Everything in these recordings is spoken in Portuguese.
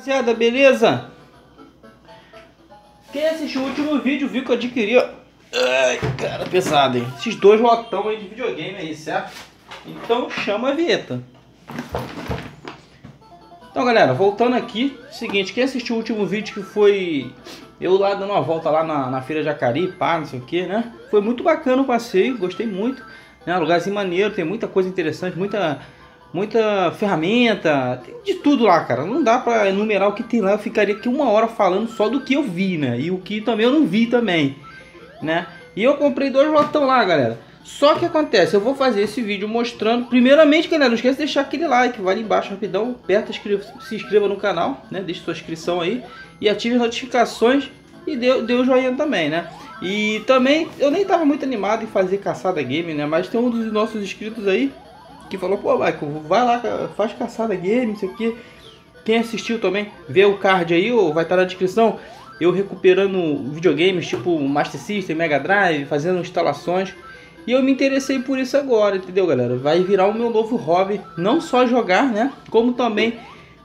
Rapaziada, beleza? Quem assistiu o último vídeo viu que eu adquiri, ó. Ai, cara, pesado, hein? Esses dois lotão aí de videogame aí, certo? Então chama a vinheta. Então, galera, voltando aqui, seguinte, quem assistiu o último vídeo que foi eu lá dando uma volta lá na, na Feira Jacari, pá, não sei o que, né? Foi muito bacana o passeio, gostei muito. Né? Lugarzinho maneiro, tem muita coisa interessante, muita muita ferramenta, de tudo lá, cara. Não dá para enumerar o que tem lá. Eu ficaria aqui uma hora falando só do que eu vi, né? E o que também eu não vi também, né? E eu comprei dois lotão lá, galera. Só que acontece, eu vou fazer esse vídeo mostrando. Primeiramente, galera, não esqueça de deixar aquele like, vai ali embaixo rapidão, aperta, se inscreva no canal, né? Deixe sua inscrição aí e ative as notificações e dê, dê o joinha também, né? E também, eu nem tava muito animado em fazer caçada game, né? Mas tem um dos nossos inscritos aí que falou, pô, Michael, vai lá, faz caçada game, isso aqui. Quem assistiu também, vê o card aí, ou vai estar na descrição. Eu recuperando videogames tipo Master System, Mega Drive, fazendo instalações. E eu me interessei por isso agora, entendeu, galera? Vai virar o meu novo hobby, não só jogar, né? Como também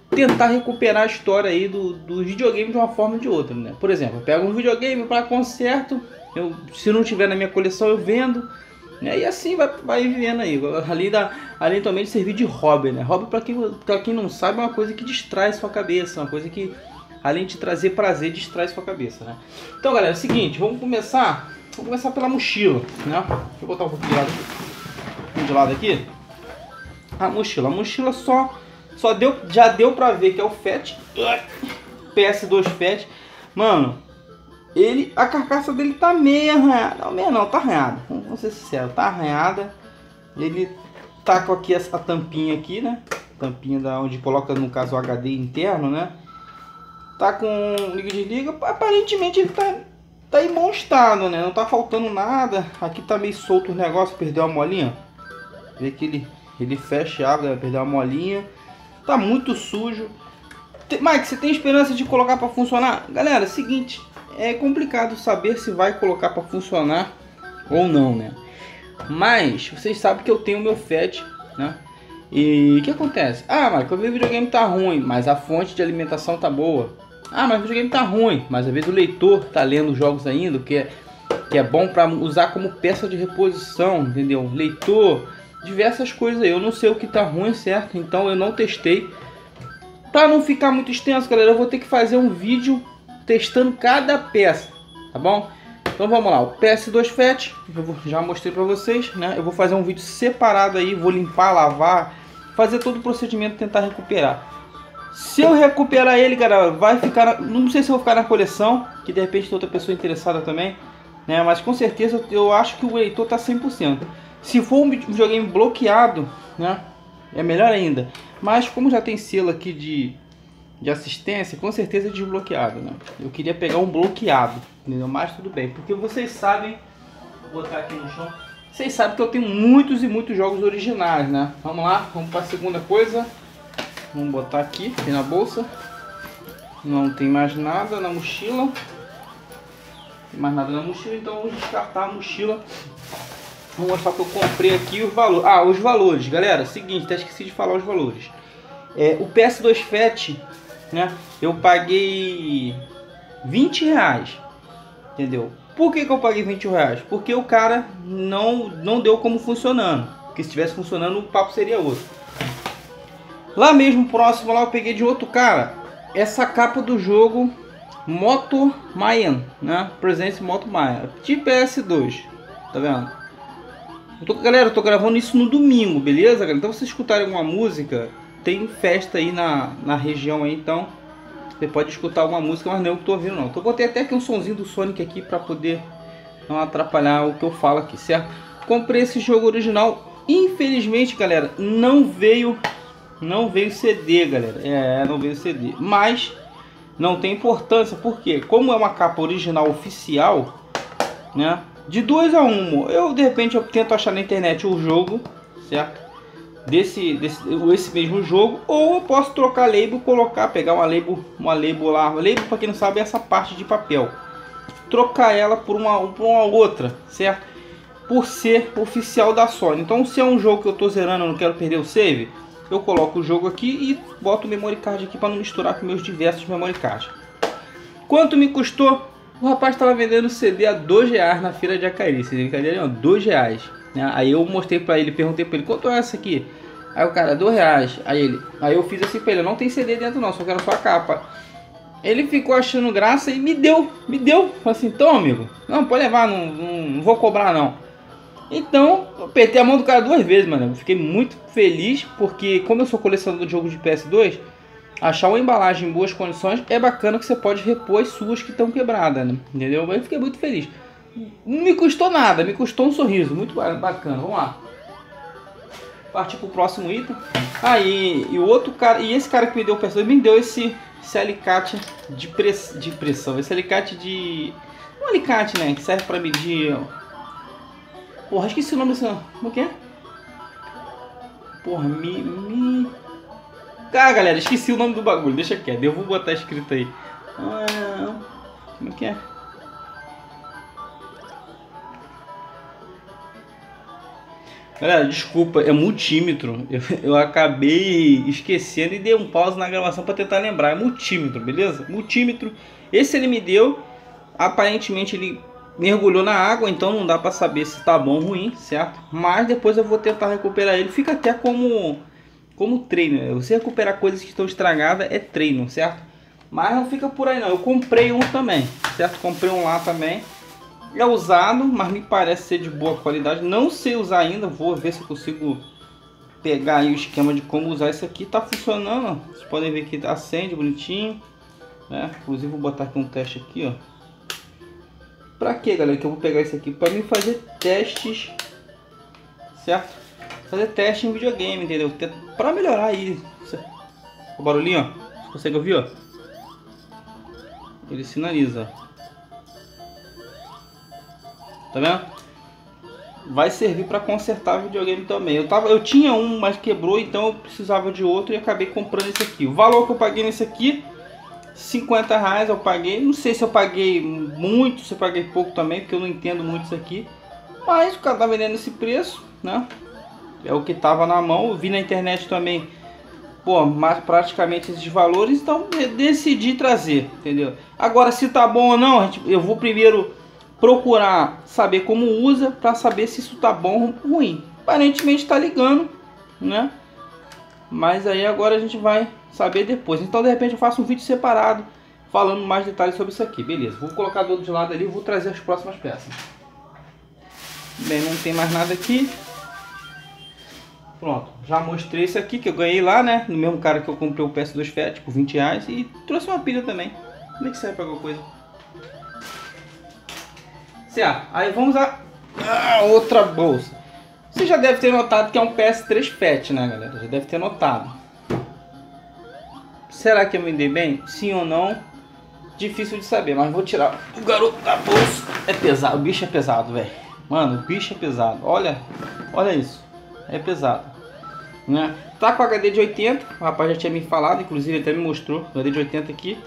tentar recuperar a história aí do, do videogame de uma forma ou de outra, né? Por exemplo, eu pego um videogame para conserto, eu, se não tiver na minha coleção eu vendo, né? E assim vai, vai vivendo aí, além, da, além também de servir de hobby, né? Hobby para quem, quem não sabe é uma coisa que distrai sua cabeça, uma coisa que além de trazer prazer, distrai sua cabeça, né? Então galera, é o seguinte, vamos começar, vamos começar pela mochila, né? Deixa eu botar um pouquinho de lado aqui, de lado aqui. A mochila, a mochila só, só deu, já deu pra ver que é o FAT, PS2 FAT, mano, ele, a carcaça dele tá meio arranhada. Não, meio não, tá arranhada. Vamos ser sinceros, tá arranhada. Ele tá com aqui essa tampinha aqui, né? Tampinha da onde coloca, no caso, o HD interno, né? Tá com liga de liga. Aparentemente ele tá, tá em bom estado, né? Não tá faltando nada. Aqui tá meio solto o negócio, perdeu a molinha. Vê que ele, ele fecha a água, né? perdeu a molinha. Tá muito sujo. Mike, você tem esperança de colocar para funcionar? Galera, seguinte, é complicado saber se vai colocar para funcionar ou não, né? Mas vocês sabem que eu tenho meu FAT, né? E o que acontece? Ah, mas o videogame tá ruim, mas a fonte de alimentação tá boa. Ah, mas o videogame tá ruim, mas às vezes o leitor tá lendo jogos ainda, que é, que é bom para usar como peça de reposição, entendeu? Leitor, diversas coisas aí. Eu não sei o que tá ruim, certo? Então eu não testei. Para não ficar muito extenso, galera, eu vou ter que fazer um vídeo testando cada peça, tá bom? Então vamos lá, o PS2 FAT, eu já mostrei para vocês, né? Eu vou fazer um vídeo separado aí, vou limpar, lavar, fazer todo o procedimento tentar recuperar. Se eu recuperar ele, cara, vai ficar, não sei se eu vou ficar na coleção, que de repente tem outra pessoa interessada também, né? Mas com certeza eu acho que o leitor tá 100%. Se for um videogame bloqueado, né? É melhor ainda. Mas como já tem selo aqui de de assistência, com certeza desbloqueado, né? Eu queria pegar um bloqueado, entendeu? Mas tudo bem, porque vocês sabem, vou botar aqui no chão, vocês sabem que eu tenho muitos e muitos jogos originais, né? Vamos lá, vamos para a segunda coisa. Vamos botar aqui, aqui na bolsa. Não tem mais nada na mochila. Não tem mais nada na mochila, então vamos descartar a mochila. Vou mostrar que eu comprei aqui os valores. Ah, os valores, galera. Seguinte, até esqueci de falar os valores. É, o PS2 FAT né? Eu paguei 20 reais, entendeu? Por que, que eu paguei 20 reais? Porque o cara não, não deu como funcionando. Porque se estivesse funcionando, o papo seria outro. Lá mesmo, próximo, lá eu peguei de outro cara. Essa capa do jogo Moto Mayan, né? Presence Moto Mayan. De PS2. Tá vendo? Eu tô, galera, eu tô gravando isso no domingo, beleza? Então, se vocês escutarem alguma música, tem festa aí na, na região aí, então você pode escutar uma música, mas não é o que estou ouvindo não. Então botei até aqui um sonzinho do Sonic aqui para poder não atrapalhar o que eu falo aqui, certo? Comprei esse jogo original, infelizmente, galera, não veio não veio CD, galera. É, não veio CD, mas não tem importância, porque como é uma capa original oficial, né? De duas a uma, eu de repente eu tento achar na internet o jogo, certo? Desse, desse esse mesmo jogo ou eu posso trocar label colocar pegar uma label uma label lá label para quem não sabe é essa parte de papel trocar ela por uma, por uma outra certo por ser oficial da Sony então se é um jogo que eu tô zerando eu não quero perder o save eu coloco o jogo aqui e boto o memory card aqui para não misturar com meus diversos memory cards. Quanto me custou? O rapaz estava vendendo CD a 2 reais na feira de Acari. Vocês? Não, 2 reais. Né? Aí eu mostrei para ele, perguntei para ele, quanto é essa aqui? Aí o cara, 2 reais. Aí ele, aí eu fiz assim para ele, não tem CD dentro não, só quero só a capa. Ele ficou achando graça e me deu, me deu. Falei assim, então amigo, não, pode levar, não, não, não vou cobrar não. Então, eu apertei a mão do cara duas vezes, mano. Eu fiquei muito feliz, porque como eu sou colecionador de jogos de PS2, achar uma embalagem em boas condições é bacana que você pode repor as suas que estão quebradas, né? Entendeu? Eu fiquei muito feliz. Não me custou nada, me custou um sorriso. Muito bacana. Vamos lá. Partir pro próximo item. Aí, ah, e o outro cara, e esse cara que me deu o PS2 me deu esse, esse alicate de, press, de pressão. Esse alicate de. Um alicate, né? Que serve para medir Porra, esqueci o nome dessa. Como é que é? Porra, mi. mi... Ah, galera, esqueci o nome do bagulho. Deixa quieto, eu vou botar escrito aí. Ah, como é que é? Galera, desculpa, é multímetro. Eu, eu, acabei esquecendo e dei um pause na gravação para tentar lembrar. É multímetro, beleza? Multímetro. Esse ele me deu. Aparentemente ele mergulhou na água, então não dá para saber se tá bom ou ruim, certo? Mas depois eu vou tentar recuperar ele. Fica até como como treino. Você recuperar coisas que estão estragadas é treino, certo? Mas não fica por aí não. Eu comprei um também, certo? Comprei um lá também. É usado, mas me parece ser de boa qualidade. Não sei usar ainda, vou ver se consigo pegar aí o esquema de como usar isso aqui. Tá funcionando, vocês podem ver que acende bonitinho. Né? Inclusive vou botar aqui um teste aqui, ó. Pra que, galera, que eu vou pegar isso aqui? Pra mim fazer testes, certo? Fazer teste em videogame, entendeu? Pra melhorar aí. O barulhinho, ó. Você consegue ouvir, ó? Ele sinaliza, Tá vendo? Vai servir para consertar videogame também. Eu, tava, eu tinha um, mas quebrou, então eu precisava de outro e acabei comprando esse aqui. O valor que eu paguei nesse aqui 50 reais eu paguei. Não sei se eu paguei muito, se eu paguei pouco também, porque eu não entendo muito isso aqui. Mas o cara tá vendendo esse preço, né? É o que tava na mão. Eu vi na internet também, pô, mais praticamente esses valores, então decidi trazer, entendeu? Agora, se tá bom ou não, eu vou primeiro procurar saber como usa para saber se isso tá bom ou ruim. Aparentemente tá ligando, né? Mas aí agora a gente vai saber depois. Então de repente eu faço um vídeo separado falando mais detalhes sobre isso aqui. Beleza, vou colocar do outro lado ali e vou trazer as próximas peças. Bem, não tem mais nada aqui. Pronto, já mostrei esse aqui que eu ganhei lá, né? No mesmo cara que eu comprei o PS2 Fat por 20 reais. E trouxe uma pilha também. Como é que serve pra alguma coisa? Certo, aí vamos a ah, outra bolsa. Você já deve ter notado que é um PS3 Fat, né galera? Já deve ter notado. Será que eu me dei bem? Sim ou não? Difícil de saber, mas vou tirar o garoto da bolsa. É pesado, o bicho é pesado, velho. Mano, o bicho é pesado. Olha, olha isso. É pesado. Né? Tá com HD de 80, o rapaz já tinha me falado, inclusive até me mostrou, HD de 80 aqui.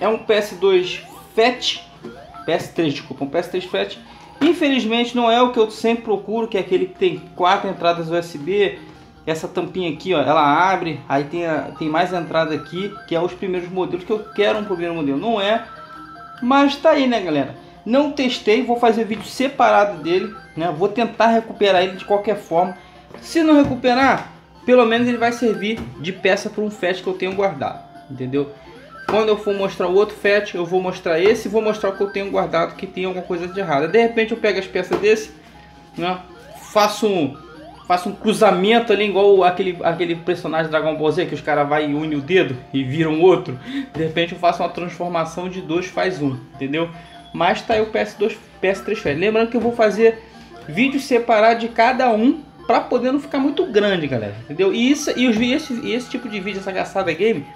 É um PS2 FAT, PS3, desculpa, um PS3 FAT. Infelizmente não é o que eu sempre procuro, que é aquele que tem quatro entradas USB, essa tampinha aqui, ó, ela abre, aí tem, a, tem mais entrada aqui, que é os primeiros modelos, que eu quero um primeiro modelo, não é, mas tá aí, né, galera? Não testei, vou fazer vídeo separado dele, né? Vou tentar recuperar ele de qualquer forma. Se não recuperar, pelo menos ele vai servir de peça para um FAT que eu tenho guardado, entendeu? Quando eu for mostrar o outro FAT, eu vou mostrar esse e vou mostrar o que eu tenho guardado que tem alguma coisa de errada. De repente eu pego as peças desse, né? Faço um faça um cruzamento ali, igual aquele, aquele personagem Dragon Ball Z, que os caras vai e une o dedo e viram outro. De repente eu faço uma transformação de dois faz um, entendeu? Mas tá aí o PS2, PS3 Fat. Lembrando que eu vou fazer vídeos separados de cada um para poder não ficar muito grande, galera, entendeu? E, isso, e, esse, e esse tipo de vídeo, essa caçada game,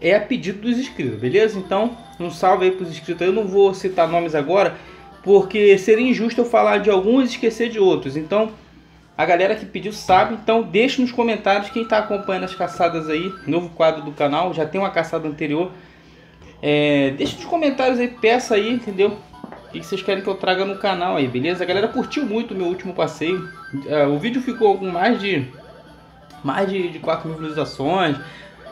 é a pedido dos inscritos, beleza? Então, um salve aí pros inscritos. Eu não vou citar nomes agora, porque seria injusto eu falar de alguns e esquecer de outros. Então, a galera que pediu sabe, então deixe nos comentários quem está acompanhando as caçadas aí, novo quadro do canal, já tem uma caçada anterior. É, deixe nos comentários aí, peça aí, entendeu? O que vocês querem que eu traga no canal aí, beleza? A galera curtiu muito o meu último passeio. É, o vídeo ficou com mais de mais de, de 4 mil visualizações.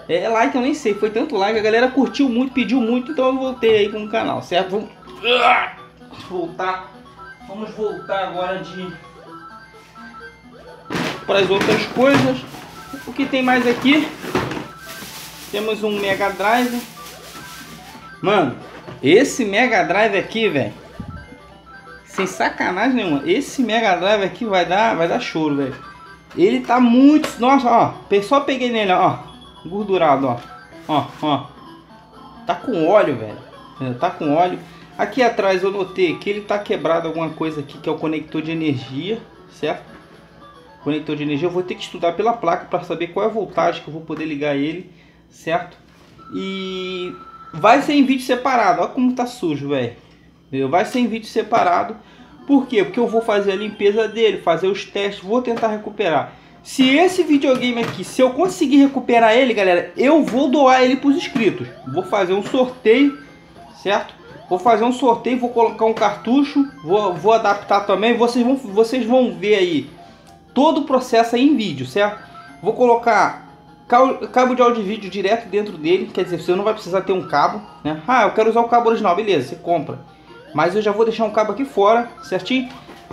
É, like eu nem sei, foi tanto like, a galera curtiu muito, pediu muito, então eu voltei aí com o canal, certo? Vamos voltar, vamos voltar agora de para as outras coisas. O que tem mais aqui? Temos um Mega Drive. Mano, esse Mega Drive aqui, velho. Sem sacanagem nenhuma. Esse Mega Drive aqui vai dar, vai dar choro, velho. Ele tá muito... Nossa, ó. Só peguei nele, ó. Gordurado, ó. Ó, ó. Tá com óleo, velho. É, tá com óleo. Aqui atrás eu notei que ele tá quebrado alguma coisa aqui, que é o conector de energia, certo? Conector de energia. Eu vou ter que estudar pela placa para saber qual é a voltagem que eu vou poder ligar ele, certo? E vai ser em vídeo separado. Olha como tá sujo, velho. Vai ser em vídeo separado. Por quê? Porque eu vou fazer a limpeza dele, fazer os testes, vou tentar recuperar. Se esse videogame aqui, se eu conseguir recuperar ele, galera, eu vou doar ele para os inscritos. Vou fazer um sorteio, certo? Vou fazer um sorteio, vou colocar um cartucho, vou, vou adaptar também. Vocês vão, vocês vão ver aí todo o processo aí em vídeo, certo? Vou colocar cabo de áudio e vídeo direto dentro dele, quer dizer, você não vai precisar ter um cabo, né? Ah, eu quero usar o cabo original, beleza, você compra. Mas eu já vou deixar um cabo aqui fora, certinho?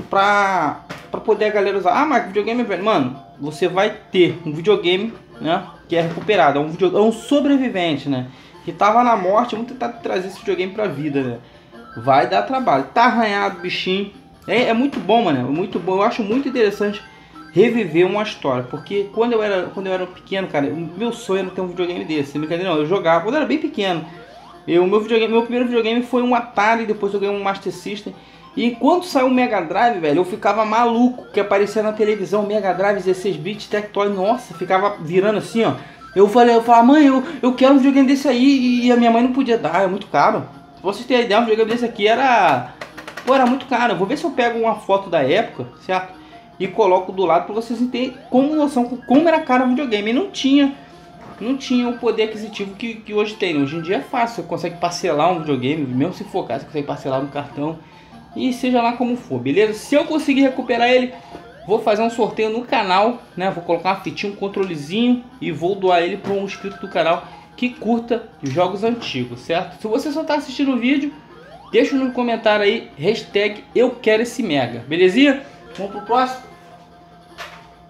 Pra, pra poder a galera usar. Ah, mas videogame é velho. Mano, você vai ter um videogame, né? Que é recuperado. É um, video, é um sobrevivente, né? Que tava na morte. Vamos tentar trazer esse videogame pra vida, né? Vai dar trabalho. Tá arranhado, bichinho. É, é muito bom, mano. É muito bom. Eu acho muito interessante reviver uma história. Porque quando eu era, quando eu era pequeno, cara, meu sonho era ter um videogame desse. Brincadeira não, eu jogava quando eu era bem pequeno. Eu, meu, videogame, meu primeiro videogame foi um Atari, depois eu ganhei um Master System. E enquanto saiu o Mega Drive, velho, eu ficava maluco que aparecia na televisão Mega Drive 16 bits Tectoy. Nossa, ficava virando assim, ó. Eu falei, eu falei, mãe, eu, eu quero um videogame desse aí e a minha mãe não podia dar, é muito caro. Se vocês terem ideia, um videogame desse aqui era. Pô, era muito caro. Eu vou ver se eu pego uma foto da época, certo? E coloco do lado para vocês entenderem como noção como era caro o videogame. E não tinha não tinha o poder aquisitivo que, que hoje tem. Hoje em dia é fácil, você consegue parcelar um videogame, mesmo se for caro, você consegue parcelar no cartão e seja lá como for, beleza? Se eu conseguir recuperar ele, vou fazer um sorteio no canal, né? Vou colocar uma fitinha, um controlezinho e vou doar ele para um inscrito do canal que curta jogos antigos, certo? Se você só está assistindo o vídeo, deixa no comentário aí, hashtag eu quero esse mega, belezinha? Vamos pro próximo?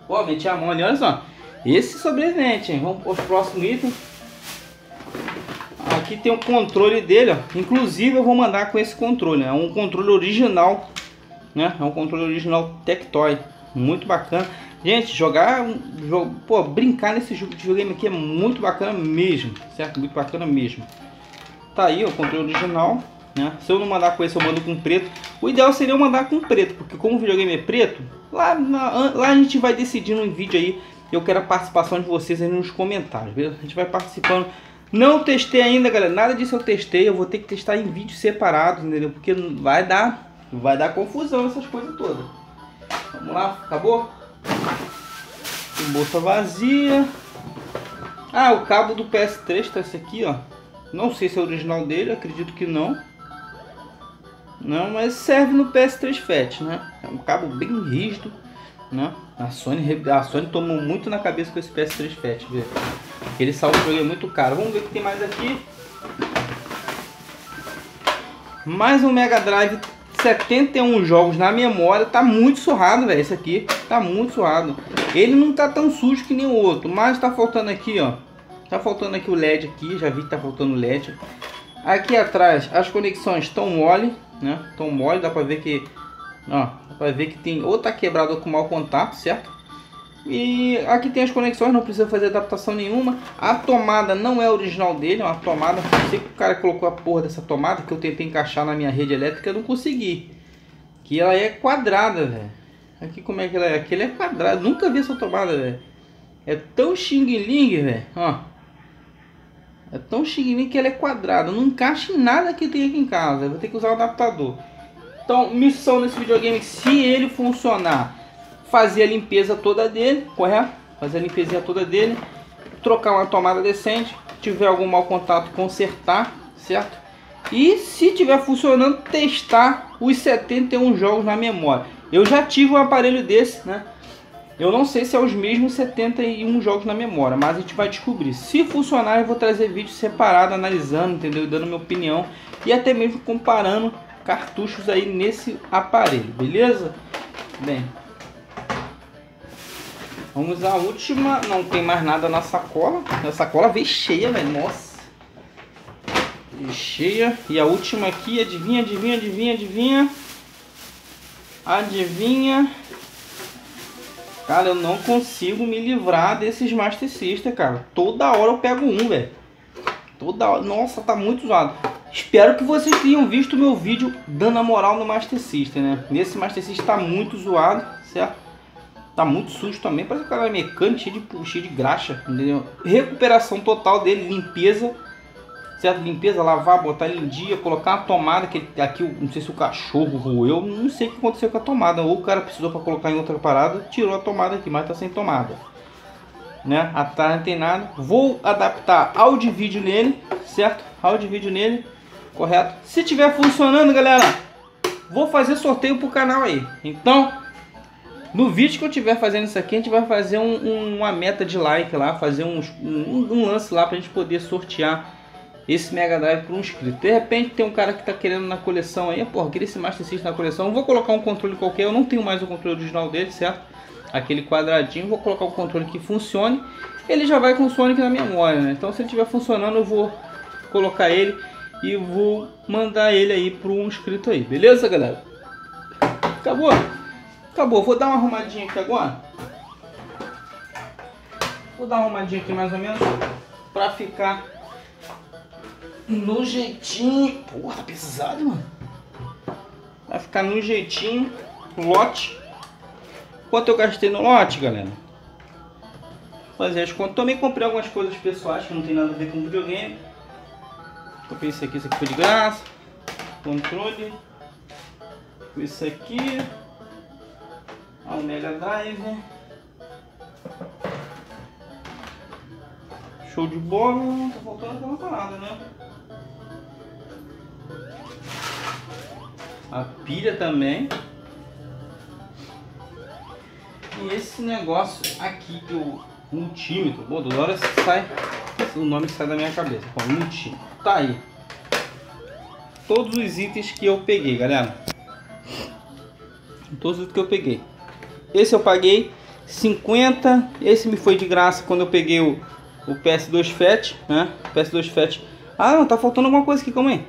Pô, meti a mão ali, olha só. Esse sobrevivente, hein? Vamos para o próximo item. Aqui tem o controle dele, ó. Inclusive eu vou mandar com esse controle, né? É um controle original, né? É um controle original Tectoy. Muito bacana. Gente, jogar, um, jogo, pô, brincar nesse jogo de videogame aqui é muito bacana mesmo, certo? Muito bacana mesmo. Tá aí ó, o controle original, né? Se eu não mandar com esse, eu mando com preto. O ideal seria eu mandar com preto, porque como o videogame é preto, lá, na, lá a gente vai decidindo em vídeo aí eu quero a participação de vocês aí nos comentários, beleza? A gente vai participando. Não testei ainda, galera. Nada disso eu testei. Eu vou ter que testar em vídeos separados, entendeu? Porque vai dar, vai dar confusão essas coisas todas. Vamos lá, acabou? Bolsa vazia. Ah, o cabo do PS3 tá esse aqui, ó. Não sei se é original dele, acredito que não. Não, mas serve no PS3 Fat, né? É um cabo bem rígido. Né? A Sony, a Sony tomou muito na cabeça com esse PS3 Fat, viu? Ele salvo jogo é muito caro. Vamos ver o que tem mais aqui. Mais um Mega Drive 71 jogos na memória. Tá muito surrado, velho. Esse aqui tá muito surrado. Ele não tá tão sujo que nem o outro. Mas tá faltando aqui, ó. Tá faltando aqui o LED aqui. Já vi que tá faltando LED. Aqui atrás as conexões estão mole, né? Estão mole. Dá pra ver que Ó, vai ver que tem ou tá quebrado com mau contato, certo? E aqui tem as conexões, não precisa fazer adaptação nenhuma. A tomada não é original dele, é uma tomada. Não sei que o cara colocou a porra dessa tomada que eu tentei encaixar na minha rede elétrica, eu não consegui. Que ela é quadrada, velho. Aqui como é que ela é? Aqui ela é quadrada. Nunca vi essa tomada, velho. É tão xing-ling, velho. Ó. É tão xing-ling que ela é quadrada. Não encaixa em nada que tem aqui em casa. Eu vou ter que usar o adaptador. Então, missão nesse videogame, se ele funcionar, fazer a limpeza toda dele, correto? Fazer a limpeza toda dele, trocar uma tomada decente, tiver algum mau contato, consertar, certo? E se tiver funcionando, testar os 71 jogos na memória. Eu já tive um aparelho desse, né? Eu não sei se é os mesmos 71 jogos na memória, mas a gente vai descobrir. Se funcionar, eu vou trazer vídeo separado, analisando, entendeu? Dando minha opinião e até mesmo comparando cartuchos aí nesse aparelho, beleza? Bem, vamos à última. Não tem mais nada na sacola. A sacola veio cheia, velho. Nossa. Veio cheia. E a última aqui, adivinha, adivinha, adivinha, adivinha. Adivinha. Cara, eu não consigo me livrar desses Master System, cara. Toda hora eu pego um, velho. Toda hora. Nossa, tá muito zoado. Espero que vocês tenham visto o meu vídeo dando a moral no Master System, né? Nesse Master System tá muito zoado, certo? Tá muito sujo também. Parece um cara mecânico, cheio de, cheio de graxa, entendeu? Recuperação total dele, limpeza certo? Limpeza, lavar, botar ele em dia, colocar uma tomada que aqui, não sei se o cachorro roeu, não sei o que aconteceu com a tomada, ou o cara precisou para colocar em outra parada, tirou a tomada aqui, mas tá sem tomada. Né? Atrás não tem nada. Vou adaptar áudio e vídeo nele, certo? Áudio e vídeo nele, correto? Se tiver funcionando, galera, vou fazer sorteio pro canal aí. Então, no vídeo que eu tiver fazendo isso aqui, a gente vai fazer um, um, uma meta de like lá, fazer um, um lance lá pra gente poder sortear esse Mega Drive para um inscrito. De repente tem um cara que está querendo na coleção aí, porra, queria esse Master System na coleção. Eu vou colocar um controle qualquer, eu não tenho mais o controle original dele, certo? Aquele quadradinho, vou colocar o controle que funcione. Ele já vai com o Sonic na memória, né? Então se ele estiver funcionando, eu vou colocar ele e vou mandar ele aí para um inscrito aí, beleza, galera? Acabou? Acabou. Vou dar uma arrumadinha aqui agora. Vou dar uma arrumadinha aqui mais ou menos para ficar no jeitinho. Porra, tá pesado, mano. Vai ficar no jeitinho. Lote. Quanto eu gastei no lote, galera? Fazer as contas. Também comprei algumas coisas pessoais que não tem nada a ver com videogame. Comprei isso aqui, isso aqui foi de graça. Controle. Isso aqui. A Mega Drive. Show de bola. Tá faltando aquela parada, né? a pilha também. E esse negócio aqui que o multímetro, bom, toda hora sai o nome sai da minha cabeça, com multímetro. Tá aí. Todos os itens que eu peguei, galera. Todos os que eu peguei. Esse eu paguei 50, esse me foi de graça quando eu peguei o, o PS2 FAT, né? PS2 FAT. Ah, não, tá faltando alguma coisa aqui, calma aí.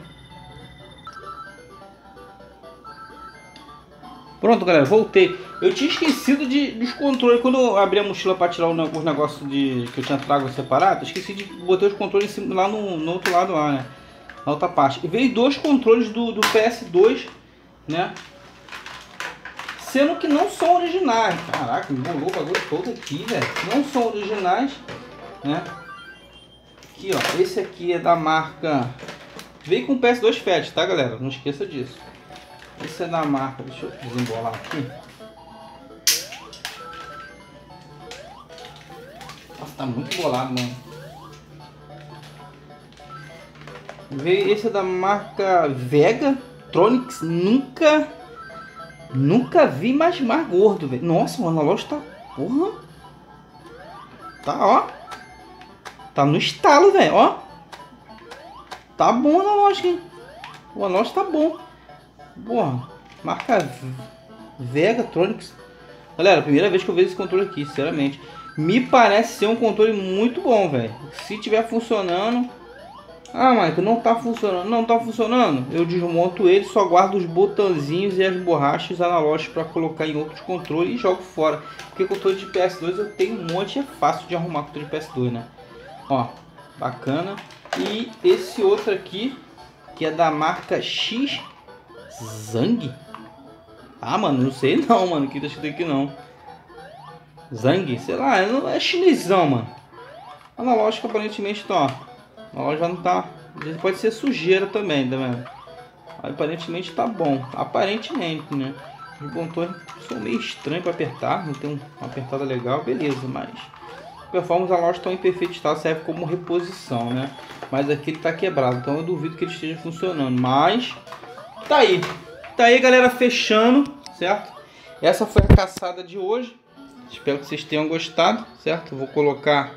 Pronto, galera, voltei. Eu tinha esquecido de, dos controles. Quando eu abri a mochila para tirar os negócios de, que eu tinha trago separado, esqueci de botar os controles lá no, no, outro lado, lá, né? Na outra parte. E veio dois controles do, do PS2, né? Sendo que não são originais. Caraca, me embolou o bagulho todo aqui, velho. Não são originais, né? Aqui, ó. Esse aqui é da marca... Veio com PS2 FAT, tá, galera? Não esqueça disso. Esse é da marca, deixa eu desembolar aqui. Nossa, tá muito bolado, mano. Esse é da marca Vega Tronics. Nunca, nunca vi mais mais gordo, velho. Nossa, mano, a loja tá, porra. Tá, ó. Tá no estalo, velho, ó. Tá bom na loja, hein. O loja tá bom. Porra, marca Vegatronics. Galera, primeira vez que eu vejo esse controle aqui, sinceramente. Me parece ser um controle muito bom, velho. Se tiver funcionando... Ah, Michael, não tá funcionando. Não tá funcionando. Eu desmonto ele, só guardo os botãozinhos e as borrachas analógicas para colocar em outros controles e jogo fora. Porque controle de PS2 eu tenho um monte, é fácil de arrumar controle de PS2, né? Ó, bacana. E esse outro aqui, que é da marca X Zang? Ah, mano, não sei não, mano. Que tá escrito aqui não. Zang? Sei lá, é chinesão, mano. Analógico aparentemente tá, ó. A loja não tá. Pode ser sujeira também, tá vendo? Aparentemente tá bom. Aparentemente, né? Os botões são meio estranhos para apertar. Não tem uma apertada legal, beleza, mas. Performance a loja estão em perfeito estado, serve como reposição, né? Mas aqui ele tá quebrado, então eu duvido que ele esteja funcionando. Mas Tá aí. Tá aí, galera, fechando, certo? Essa foi a caçada de hoje. Espero que vocês tenham gostado, certo? vou colocar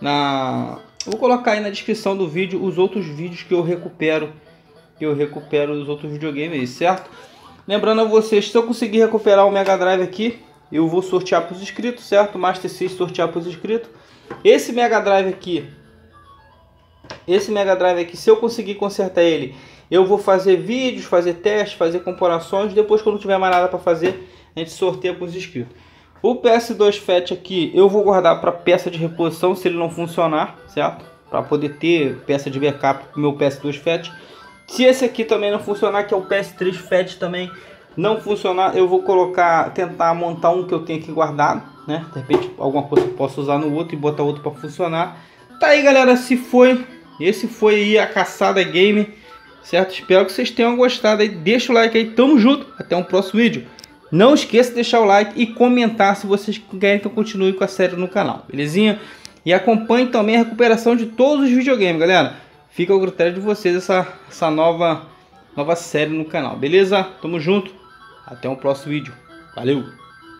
na vou colocar aí na descrição do vídeo os outros vídeos que eu recupero que eu recupero os outros videogames, certo? Lembrando a vocês, se eu conseguir recuperar o Mega Drive aqui, eu vou sortear para os inscritos, certo? Master System sortear para os inscritos. Esse Mega Drive aqui, esse Mega Drive aqui, se eu conseguir consertar ele, eu vou fazer vídeos, fazer testes, fazer comparações. Depois, quando tiver mais nada para fazer, a gente sorteia para os inscritos. O PS2 FAT aqui, eu vou guardar para peça de reposição se ele não funcionar, certo? Para poder ter peça de backup para o meu PS2 FAT. Se esse aqui também não funcionar, que é o PS3 FAT também não funcionar, eu vou colocar, tentar montar um que eu tenho aqui guardado, né? De repente alguma coisa eu posso usar no outro e botar outro para funcionar. Tá aí, galera, se foi, esse foi aí a caçada game, certo? Espero que vocês tenham gostado aí. Deixa o like aí, tamo junto, até um próximo vídeo. Não esqueça de deixar o like e comentar se vocês querem que eu continue com a série no canal, belezinha? E acompanhe também a recuperação de todos os videogames, galera fica ao critério de vocês essa, essa nova, nova série no canal, beleza? Tamo junto, até o próximo vídeo, valeu!